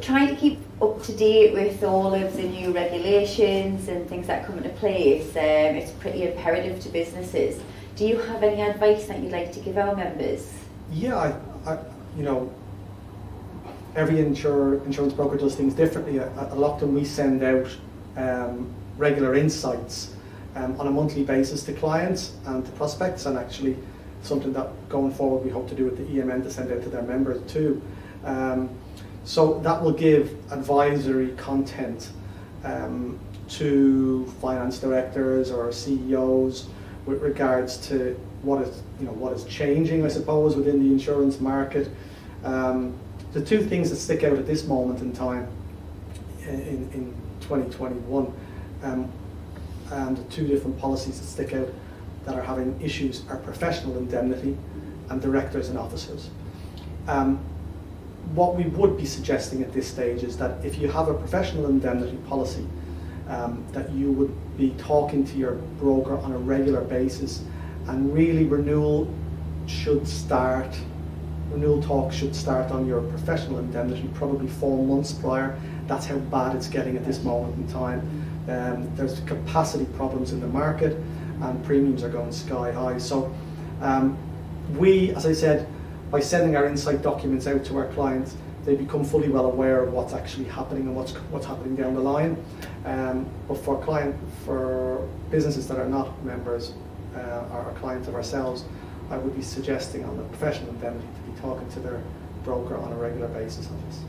trying to keep up to date with all of the new regulations and things that come into place, um, it's pretty imperative to businesses. Do you have any advice that you'd like to give our members? Yeah, I, I, you know, every insurer, insurance broker does things differently. A, a lot of them we send out um, regular insights um, on a monthly basis to clients and to prospects, and actually something that going forward we hope to do with the EMN to send out to their members too. Um, so that will give advisory content um, to finance directors or CEOs with regards to what is you know what is changing, I suppose, within the insurance market. Um, the two things that stick out at this moment in time in, in 2021 um, and the two different policies that stick out that are having issues are professional indemnity and directors and officers. Um, what we would be suggesting at this stage is that if you have a professional indemnity policy, um, that you would be talking to your broker on a regular basis and really renewal should start renewal talk should start on your professional indemnity probably four months prior. That's how bad it's getting at this moment in time. Um, there's capacity problems in the market and premiums are going sky high. So um, we as I said by sending our insight documents out to our clients they become fully well aware of what's actually happening and what's what's happening down the line. Um, but for client for businesses that are not members uh, or clients of ourselves, I would be suggesting on the professional indemnity to be talking to their broker on a regular basis on this.